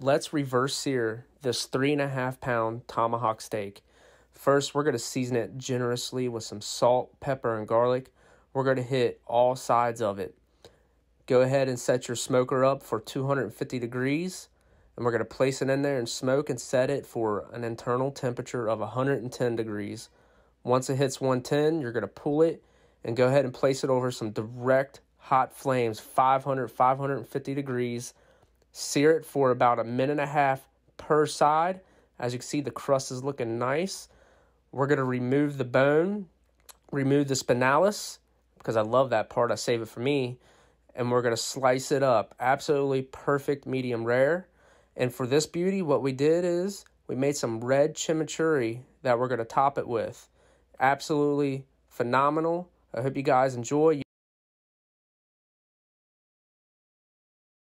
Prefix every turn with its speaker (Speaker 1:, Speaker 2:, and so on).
Speaker 1: let's reverse sear this three and a half pound tomahawk steak. First, we're going to season it generously with some salt, pepper, and garlic. We're going to hit all sides of it. Go ahead and set your smoker up for 250 degrees, and we're going to place it in there and smoke and set it for an internal temperature of 110 degrees. Once it hits 110, you're going to pull it and go ahead and place it over some direct hot flames, 500, 550 degrees. Sear it for about a minute and a half per side. As you can see, the crust is looking nice. We're going to remove the bone, remove the spinalis, because I love that part. I save it for me. And we're going to slice it up. Absolutely perfect medium rare. And for this beauty, what we did is we made some red chimichurri that we're going to top it with. Absolutely phenomenal. I hope you guys enjoy.